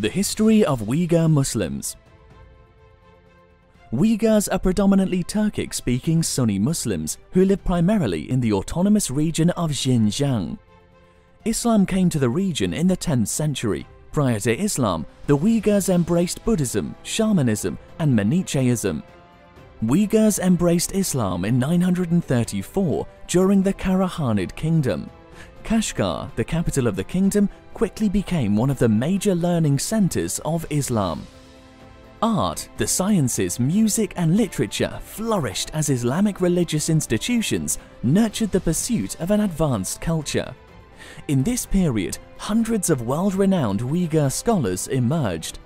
The history of Uyghur Muslims Uyghurs are predominantly Turkic-speaking Sunni Muslims who live primarily in the autonomous region of Xinjiang. Islam came to the region in the 10th century. Prior to Islam, the Uyghurs embraced Buddhism, shamanism, and Manichaeism. Uyghurs embraced Islam in 934 during the Karahanid Kingdom. Kashgar, the capital of the kingdom, quickly became one of the major learning centers of Islam. Art, the sciences, music and literature flourished as Islamic religious institutions nurtured the pursuit of an advanced culture. In this period, hundreds of world-renowned Uyghur scholars emerged.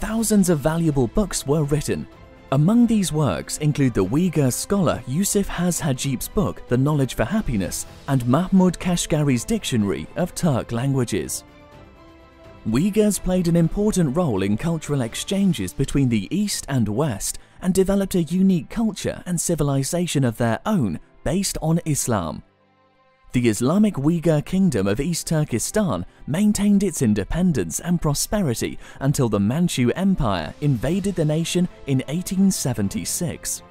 Thousands of valuable books were written, among these works include the Uyghur scholar Yusuf Has Hajib's book The Knowledge for Happiness and Mahmud Kashgari's Dictionary of Turk Languages. Uyghurs played an important role in cultural exchanges between the East and West and developed a unique culture and civilization of their own based on Islam. The Islamic Uyghur Kingdom of East Turkestan maintained its independence and prosperity until the Manchu Empire invaded the nation in 1876.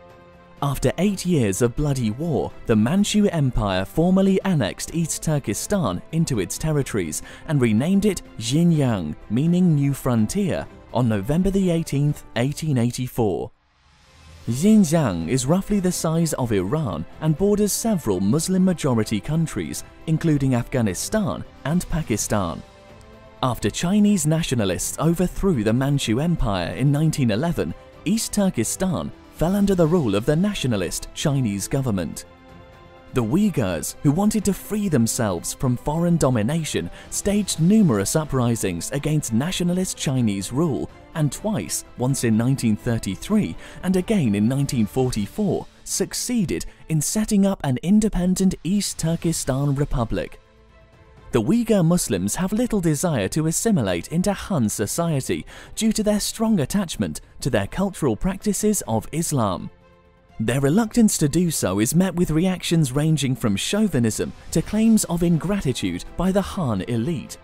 After eight years of bloody war, the Manchu Empire formally annexed East Turkestan into its territories and renamed it Xinjiang, meaning New Frontier, on November 18, 1884. Xinjiang is roughly the size of Iran and borders several Muslim-majority countries, including Afghanistan and Pakistan. After Chinese nationalists overthrew the Manchu Empire in 1911, East Turkestan fell under the rule of the nationalist Chinese government. The Uyghurs, who wanted to free themselves from foreign domination, staged numerous uprisings against nationalist Chinese rule, and twice, once in 1933 and again in 1944, succeeded in setting up an independent East Turkestan Republic. The Uyghur Muslims have little desire to assimilate into Han society due to their strong attachment to their cultural practices of Islam. Their reluctance to do so is met with reactions ranging from chauvinism to claims of ingratitude by the Han elite.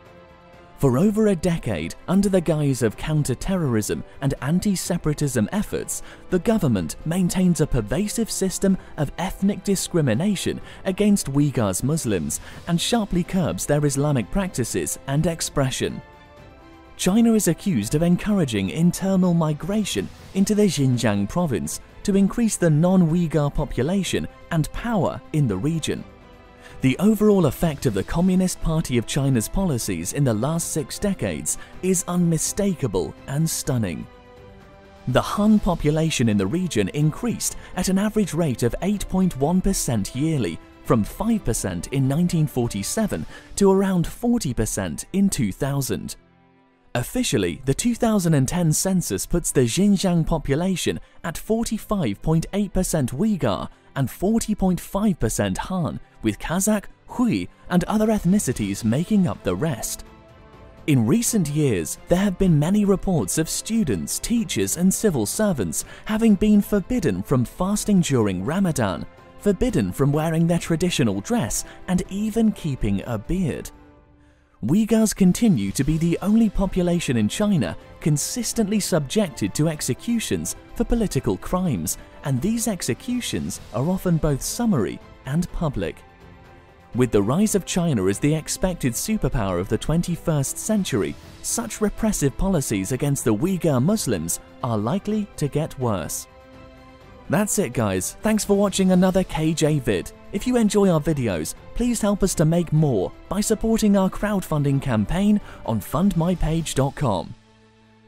For over a decade, under the guise of counter-terrorism and anti-separatism efforts, the government maintains a pervasive system of ethnic discrimination against Uyghurs Muslims and sharply curbs their Islamic practices and expression. China is accused of encouraging internal migration into the Xinjiang province to increase the non-Uyghur population and power in the region. The overall effect of the Communist Party of China's policies in the last six decades is unmistakable and stunning. The Han population in the region increased at an average rate of 8.1% yearly from 5% in 1947 to around 40% in 2000. Officially, the 2010 census puts the Xinjiang population at 45.8% Uyghur and 40.5% Han, with Kazakh, Hui, and other ethnicities making up the rest. In recent years, there have been many reports of students, teachers, and civil servants having been forbidden from fasting during Ramadan, forbidden from wearing their traditional dress, and even keeping a beard. Uyghurs continue to be the only population in China consistently subjected to executions for political crimes, and these executions are often both summary and public. With the rise of China as the expected superpower of the 21st century, such repressive policies against the Uyghur Muslims are likely to get worse. That's it guys, thanks for watching another KJ vid. If you enjoy our videos, please help us to make more by supporting our crowdfunding campaign on fundmypage.com.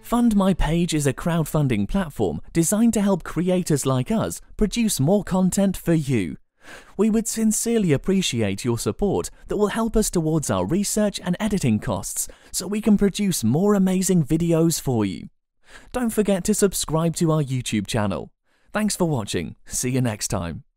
Fund My Page is a crowdfunding platform designed to help creators like us produce more content for you. We would sincerely appreciate your support that will help us towards our research and editing costs so we can produce more amazing videos for you. Don't forget to subscribe to our YouTube channel. Thanks for watching. See you next time.